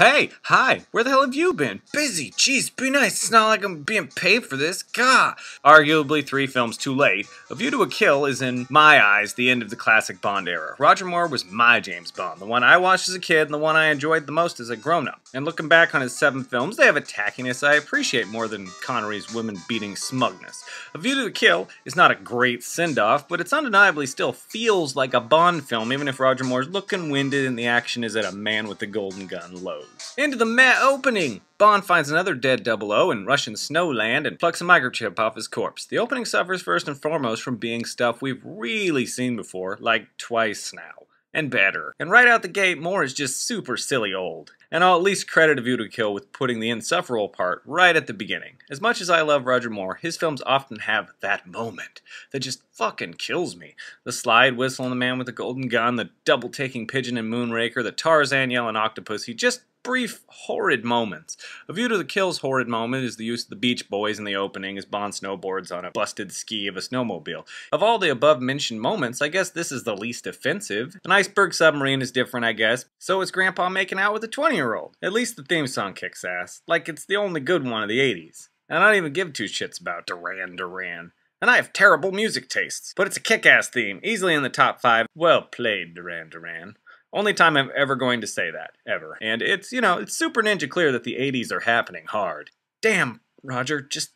Hey, hi, where the hell have you been? Busy, jeez, be nice, it's not like I'm being paid for this, gah! Arguably three films too late, A View to a Kill is in my eyes the end of the classic Bond era. Roger Moore was my James Bond, the one I watched as a kid and the one I enjoyed the most as a grown-up. And looking back on his seven films, they have a tackiness I appreciate more than Connery's women-beating smugness. A View to a Kill is not a great send-off, but it's undeniably still feels like a Bond film even if Roger Moore's looking winded and the action is at a man with the golden gun low. Into the Met opening! Bond finds another dead 00 in Russian snowland and plucks a microchip off his corpse. The opening suffers first and foremost from being stuff we've really seen before, like twice now. And better. And right out the gate, Moore is just super silly old. And I'll at least credit A View to Kill with putting the insufferable part right at the beginning. As much as I love Roger Moore, his films often have that moment that just fucking kills me. The slide whistle on the man with the golden gun, the double taking pigeon in Moonraker, the Tarzan yelling octopus, he just brief, horrid moments. A View to the Kill's horrid moment is the use of the Beach Boys in the opening as Bond snowboards on a busted ski of a snowmobile. Of all the above-mentioned moments, I guess this is the least offensive. An iceberg submarine is different, I guess. So is Grandpa making out with a 20-year-old. At least the theme song kicks ass. Like it's the only good one of the 80s. And I don't even give two shits about Duran Duran. And I have terrible music tastes. But it's a kick-ass theme, easily in the top five. Well played, Duran Duran. Only time I'm ever going to say that, ever. And it's, you know, it's super ninja clear that the 80s are happening hard. Damn, Roger, just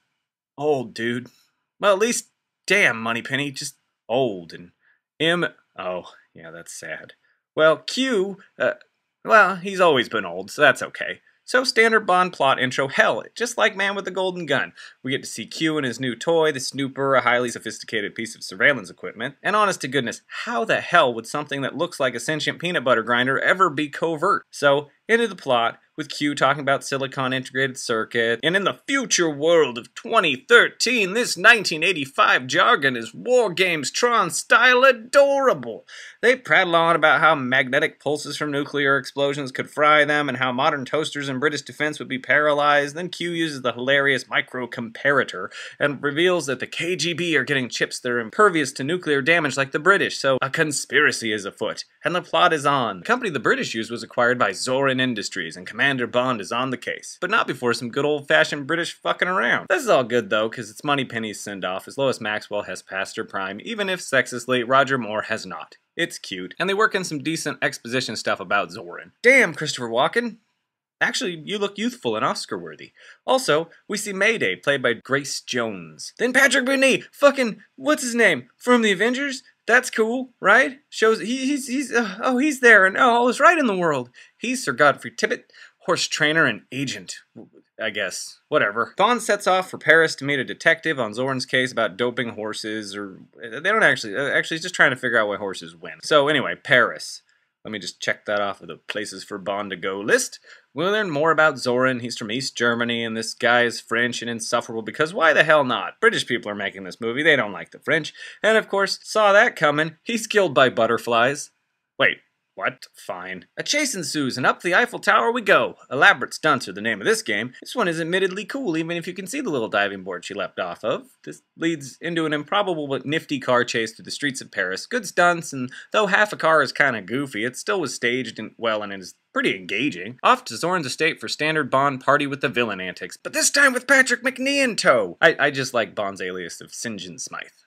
old, dude. Well, at least, damn, Moneypenny, just old. And M, oh, yeah, that's sad. Well, Q, uh, well, he's always been old, so that's okay. So standard Bond plot intro, hell, just like Man with the Golden Gun. We get to see Q and his new toy, the Snooper, a highly sophisticated piece of surveillance equipment. And honest to goodness, how the hell would something that looks like a sentient peanut butter grinder ever be covert? So, into the plot, with Q talking about silicon integrated circuit. And in the future world of 2013, this 1985 jargon is War Games Tron style adorable. They prattle on about how magnetic pulses from nuclear explosions could fry them and how modern toasters in British defense would be paralyzed. Then Q uses the hilarious micro comparator and reveals that the KGB are getting chips that are impervious to nuclear damage like the British, so a conspiracy is afoot. And the plot is on. The company the British used was acquired by Zorin Industries and Commander Bond is on the case. But not before some good old-fashioned British fucking around. This is all good though, because it's Moneypenny's send-off as Lois Maxwell has passed her prime, even if sexistly, Roger Moore has not. It's cute, and they work in some decent exposition stuff about Zorin. Damn, Christopher Walken! Actually, you look youthful and Oscar-worthy. Also, we see Mayday, played by Grace Jones. Then Patrick Macnee, fucking, what's his name, from the Avengers? That's cool, right? Shows he, he's he's uh, oh he's there and oh all is right in the world. He's Sir Godfrey Tippett, horse trainer and agent, I guess. Whatever. Bond sets off for Paris to meet a detective on Zorin's case about doping horses, or eh, they don't actually eh, actually he's just trying to figure out why horses win. So anyway, Paris. Let me just check that off of the places for Bond to go list. We'll learn more about Zorin. He's from East Germany, and this guy is French and insufferable because why the hell not? British people are making this movie. They don't like the French. And of course, saw that coming. He's killed by butterflies. Wait, what? Fine. A chase ensues, and up the Eiffel Tower we go. Elaborate stunts are the name of this game. This one is admittedly cool, even if you can see the little diving board she leapt off of. This leads into an improbable but nifty car chase through the streets of Paris. Good stunts, and though half a car is kinda goofy, it still was staged and well and it is pretty engaging. Off to Zorin's estate for standard Bond party with the villain antics, but this time with Patrick Macnee in tow. I, I just like Bond's alias of St. John Smythe.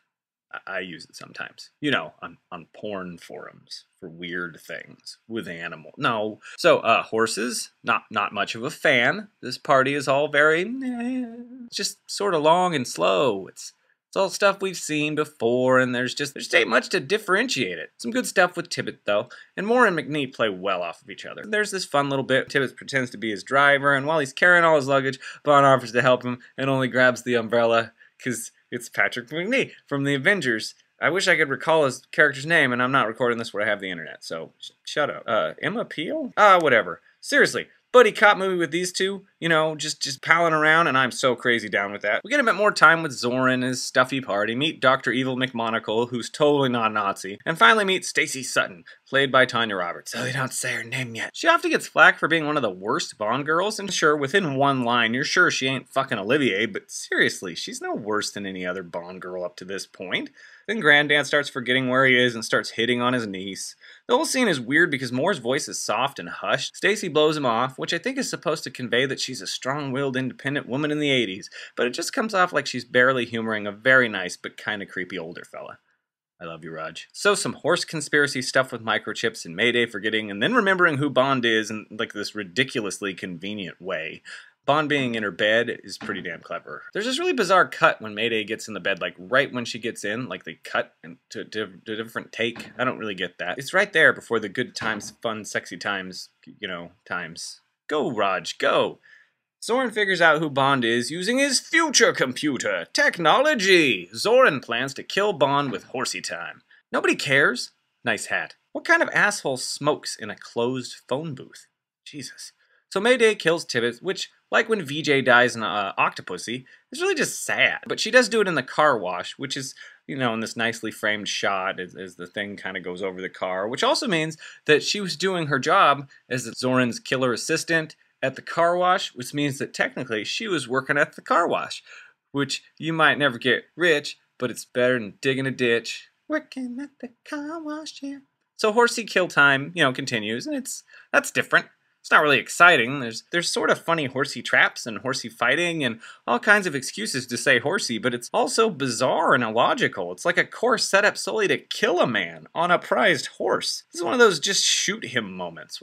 I use it sometimes. You know, on, on porn forums for weird things with animal. No. So, uh, horses, not not much of a fan. This party is all very, eh, just sort of long and slow. It's it's all stuff we've seen before, and there's just there's ain't much to differentiate it. Some good stuff with Tippett though, and Moore and Macnee play well off of each other. There's this fun little bit. Tippett pretends to be his driver, and while he's carrying all his luggage, Bond offers to help him and only grabs the umbrella because it's Patrick Macnee from the Avengers. I wish I could recall his character's name, and I'm not recording this where I have the internet, so sh shut up. Uh, Emma Peel? Ah, uh, whatever. Seriously, buddy cop movie with these two, you know, just just palling around, and I'm so crazy down with that. We get a bit more time with Zorin, his stuffy party, meet Dr. Evil McMonagle, who's totally not a Nazi, and finally meet Stacy Sutton, played by Tanya Roberts. So they don't say her name yet. She often gets flack for being one of the worst Bond girls, and sure, within one line, you're sure she ain't fucking Olivier, but seriously, she's no worse than any other Bond girl up to this point. Then Granddad starts forgetting where he is and starts hitting on his niece. The whole scene is weird because Moore's voice is soft and hushed. Stacy blows him off, which I think is supposed to convey that she's a strong-willed, independent woman in the 80s, but it just comes off like she's barely humoring a very nice but kind of creepy older fella. I love you, Raj. So some horse conspiracy stuff with microchips and Mayday forgetting and then remembering who Bond is in like this ridiculously convenient way. Bond being in her bed is pretty damn clever. There's this really bizarre cut when Mayday gets in the bed, like right when she gets in, like they cut to, to, to a different take. I don't really get that. It's right there before the good times, fun, sexy times, you know, times. Go, Raj, go. Zorin figures out who Bond is using his future computer, technology. Zorin plans to kill Bond with horsey time. Nobody cares. Nice hat. What kind of asshole smokes in a closed phone booth? Jesus. So Mayday kills Tippetts, which, like when Vijay dies in uh, Octopussy, it's really just sad. But she does do it in the car wash, which is, you know, in this nicely framed shot as, as the thing kind of goes over the car, which also means that she was doing her job as Zorin's killer assistant at the car wash, which means that technically she was working at the car wash, which you might never get rich, but it's better than digging a ditch. Working at the car wash, yeah. So horsey kill time, you know, continues, and it's that's different it's not really exciting. There's there's sort of funny horsey traps and horsey fighting and all kinds of excuses to say horsey, but it's also bizarre and illogical. It's like a course set up solely to kill a man on a prized horse. This is one of those just shoot him moments.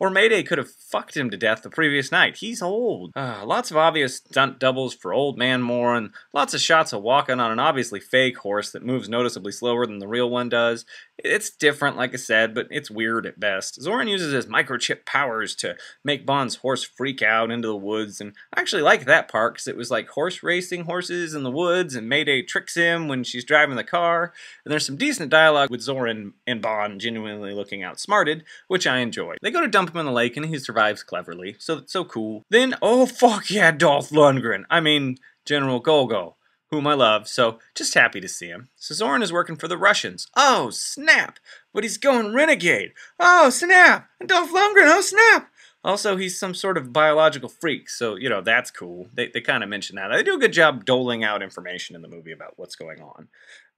Or Mayday could have fucked him to death the previous night. He's old. Uh, lots of obvious stunt doubles for old man Moore and lots of shots of walking on an obviously fake horse that moves noticeably slower than the real one does. It's different, like I said, but it's weird at best. Zorin uses his microchip powers to make Bond's horse freak out into the woods, and I actually like that part because it was like horse racing horses in the woods, and Mayday tricks him when she's driving the car, and there's some decent dialogue with Zorin and Bond genuinely looking outsmarted, which I enjoy. They go to dump him in the lake, and he survives cleverly, so so cool. Then, oh fuck yeah, Dolph Lundgren. I mean, General Gogol whom I love, so just happy to see him. Zorin is working for the Russians. Oh, snap! But he's going renegade. Oh, snap! And Dolph Lundgren, oh, snap! Also, he's some sort of biological freak, so, you know, that's cool. They, they kind of mention that. They do a good job doling out information in the movie about what's going on.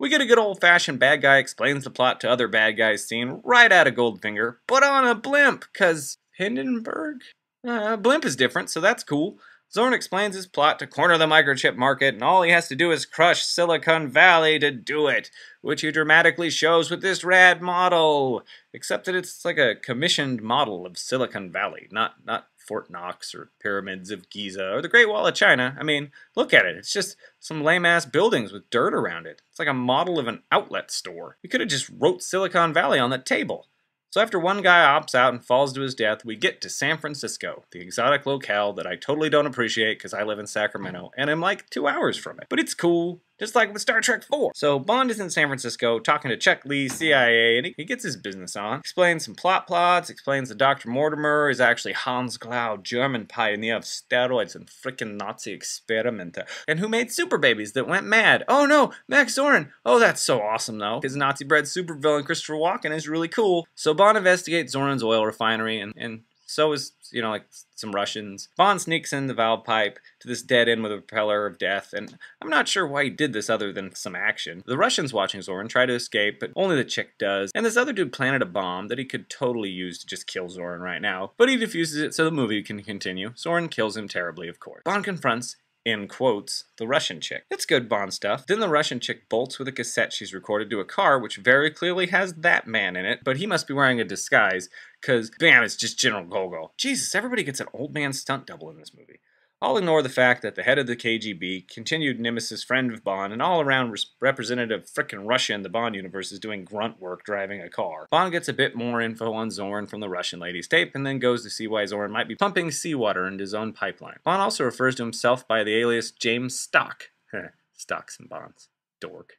We get a good old-fashioned bad guy explains the plot to other bad guys scene right out of Goldfinger, but on a blimp, because Hindenburg? Uh, blimp is different, so that's cool. Zorin explains his plot to corner the microchip market, and all he has to do is crush Silicon Valley to do it, which he dramatically shows with this rad model. Except that it's like a commissioned model of Silicon Valley, not not Fort Knox or Pyramids of Giza or the Great Wall of China. I mean, look at it. It's just some lame-ass buildings with dirt around it. It's like a model of an outlet store. We could have just wrote Silicon Valley on that table. So after one guy opts out and falls to his death, we get to San Francisco, the exotic locale that I totally don't appreciate because I live in Sacramento and I'm like two hours from it. But it's cool, just like with Star Trek 4. So Bond is in San Francisco talking to Chuck Lee, CIA, and he gets his business on. Explains some plot plots, explains that Dr. Mortimer is actually Hans Glaub, German pioneer of steroids and frickin' Nazi experimenter, and who made super babies that went mad. Oh no, Max Zorin! Oh, that's so awesome though. His Nazi-bred supervillain Christopher Walken is really cool. So Bond investigates Zorin's oil refinery and, and so is, you know, like some Russians. Bond sneaks in the valve pipe to this dead end with a propeller of death, and I'm not sure why he did this other than some action. The Russians watching Zorin try to escape, but only the chick does, and this other dude planted a bomb that he could totally use to just kill Zorin right now, but he defuses it so the movie can continue. Zorin kills him terribly, of course. Bond confronts in quotes, the Russian chick. It's good Bond stuff. Then the Russian chick bolts with a cassette she's recorded to a car which very clearly has that man in it, but he must be wearing a disguise, because bam, it's just General Gogol. Jesus, everybody gets an old man stunt double in this movie. I'll ignore the fact that the head of the KGB, continued nemesis friend of Bond, and all-around representative frickin' Russia in the Bond universe is doing grunt work driving a car. Bond gets a bit more info on Zorin from the Russian lady's tape, and then goes to see why Zorin might be pumping seawater into his own pipeline. Bond also refers to himself by the alias James Stock. Stocks and Bonds. Dork.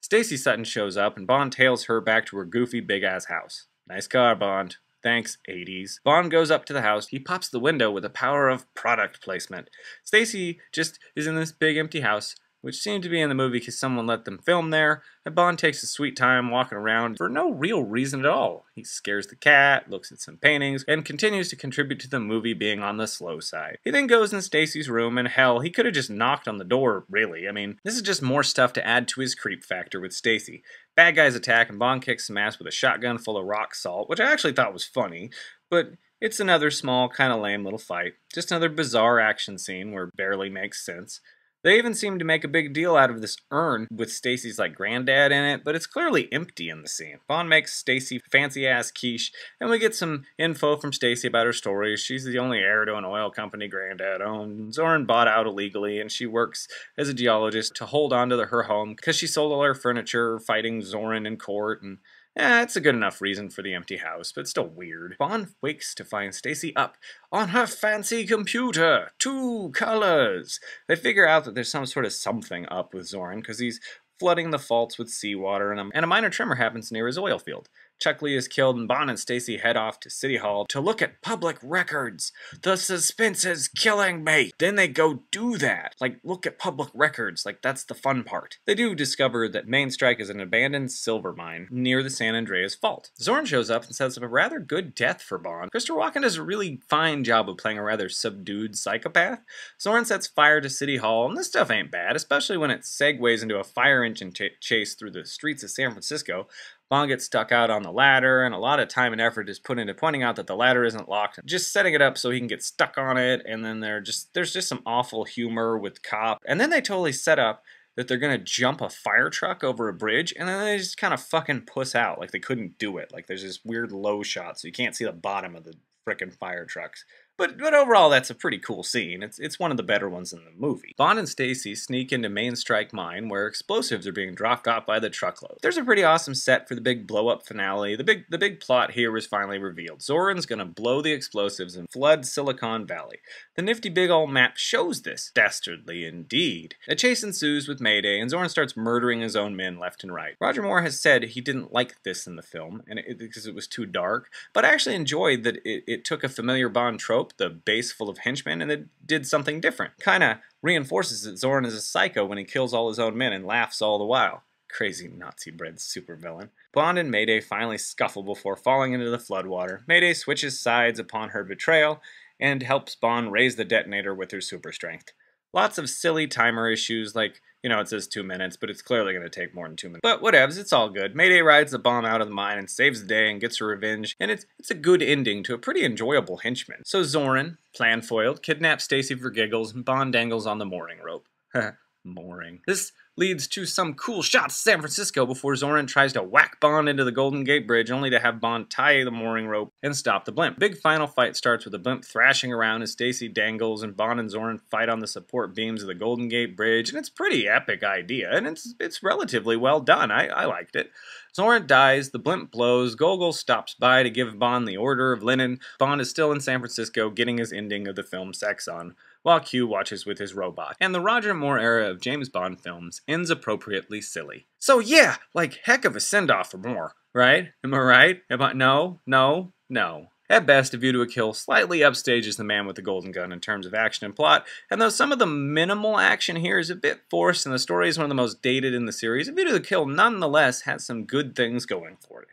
Stacy Sutton shows up, and Bond tails her back to her goofy big-ass house. Nice car, Bond. Thanks, 80s. Bond goes up to the house. He pops the window with the power of product placement. Stacy just is in this big empty house which seemed to be in the movie because someone let them film there, and Bond takes a sweet time walking around for no real reason at all. He scares the cat, looks at some paintings, and continues to contribute to the movie being on the slow side. He then goes in Stacy's room, and hell, he could have just knocked on the door, really. I mean, this is just more stuff to add to his creep factor with Stacy. Bad guys attack, and Bond kicks some ass with a shotgun full of rock salt, which I actually thought was funny, but it's another small, kind of lame little fight. Just another bizarre action scene where barely makes sense. They even seem to make a big deal out of this urn with Stacy's like granddad in it, but it's clearly empty in the scene. Bond makes Stacy fancy ass quiche, and we get some info from Stacy about her story. She's the only heir to an oil company granddad owns. Zorin bought out illegally, and she works as a geologist to hold on to the, her home because she sold all her furniture fighting Zorin in court and Eh, it's a good enough reason for the empty house, but still weird. Bond wakes to find Stacy up on her fancy computer. Two colors. They figure out that there's some sort of something up with Zorin because he's flooding the faults with seawater, and a, and a minor tremor happens near his oil field. Chuck Lee is killed, and Bond and Stacy head off to City Hall to look at public records. The suspense is killing me. Then they go do that. Like, look at public records. Like, that's the fun part. They do discover that Main Strike is an abandoned silver mine near the San Andreas Fault. Zorin shows up and sets up a rather good death for Bond. Christopher Walken does a really fine job of playing a rather subdued psychopath. Zorin sets fire to City Hall, and this stuff ain't bad, especially when it segues into a fire engine chase through the streets of San Francisco. Bond gets stuck out on the ladder, and a lot of time and effort is put into pointing out that the ladder isn't locked, just setting it up so he can get stuck on it, and then just there's just some awful humor with Cop. And then they totally set up that they're gonna jump a fire truck over a bridge, and then they just kind of fucking puss out like they couldn't do it. Like there's this weird low shot, so you can't see the bottom of the frickin' fire trucks. But, but overall, that's a pretty cool scene. It's, it's one of the better ones in the movie. Bond and Stacy sneak into Main Strike Mine, where explosives are being dropped off by the truckload. There's a pretty awesome set for the big blow-up finale. The big, the big plot here is finally revealed. Zorin's gonna blow the explosives and flood Silicon Valley. The nifty big old map shows this. Dastardly indeed. A chase ensues with Mayday, and Zorin starts murdering his own men left and right. Roger Moore has said he didn't like this in the film, and it, because it was too dark, but I actually enjoyed that it, it took a familiar Bond trope the base full of henchmen, and it did something different. Kinda reinforces that Zorin is a psycho when he kills all his own men and laughs all the while. Crazy Nazi-bred supervillain. Bond and Mayday finally scuffle before falling into the floodwater. Mayday switches sides upon her betrayal and helps Bond raise the detonator with her super strength. Lots of silly timer issues like you know, it says two minutes, but it's clearly going to take more than two minutes. But whatevs, it's all good. Mayday rides the bomb out of the mine and saves the day and gets her revenge, and it's it's a good ending to a pretty enjoyable henchman. So Zorin, plan foiled, kidnaps Stacy for giggles, and Bond dangles on the mooring rope. mooring. This leads to some cool shots San Francisco before Zorin tries to whack Bond into the Golden Gate Bridge, only to have Bond tie the mooring rope and stop the blimp. Big final fight starts with the blimp thrashing around as Stacy dangles and Bond and Zorin fight on the support beams of the Golden Gate Bridge, and it's pretty epic idea, and it's it's relatively well done. I, I liked it. Zorin dies, the blimp blows, Gogol stops by to give Bond the Order of Lenin. Bond is still in San Francisco getting his ending of the film Sex on while Q watches with his robot. And the Roger Moore era of James Bond films ends appropriately silly. So yeah, like heck of a send-off for Moore, right? Am I right? Am I no, no, no. At best, A View to a Kill slightly upstages The Man with the Golden Gun in terms of action and plot, and though some of the minimal action here is a bit forced and the story is one of the most dated in the series, A View to the Kill nonetheless has some good things going for it.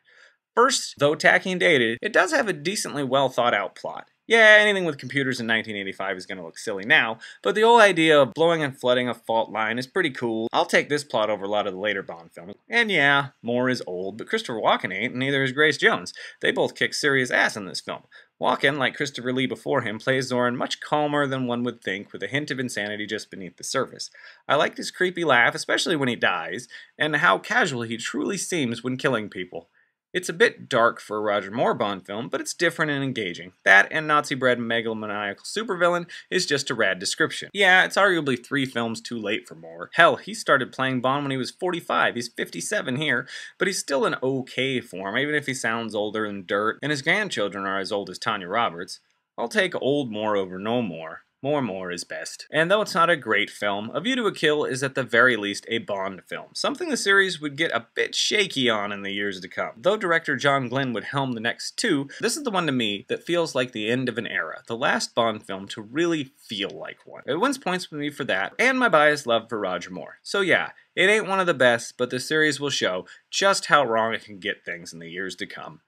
First, though tacky and dated, it does have a decently well thought out plot. Yeah, anything with computers in 1985 is going to look silly now, but the whole idea of blowing and flooding a fault line is pretty cool. I'll take this plot over a lot of the later Bond films. And yeah, Moore is old, but Christopher Walken ain't, and neither is Grace Jones. They both kick serious ass in this film. Walken, like Christopher Lee before him, plays Zorin much calmer than one would think, with a hint of insanity just beneath the surface. I liked his creepy laugh, especially when he dies, and how casual he truly seems when killing people. It's a bit dark for a Roger Moore Bond film, but it's different and engaging. That and Nazi-bred megalomaniacal supervillain is just a rad description. Yeah, it's arguably three films too late for Moore. Hell, he started playing Bond when he was 45. He's 57 here, but he's still in okay form, even if he sounds older than dirt, and his grandchildren are as old as Tanya Roberts. I'll take old Moore over no more. More more is best. And though it's not a great film, A View to a Kill is at the very least a Bond film, something the series would get a bit shaky on in the years to come. Though director John Glen would helm the next two, this is the one to me that feels like the end of an era, the last Bond film to really feel like one. It wins points with me for that, and my biased love for Roger Moore. So yeah, it ain't one of the best, but the series will show just how wrong it can get things in the years to come.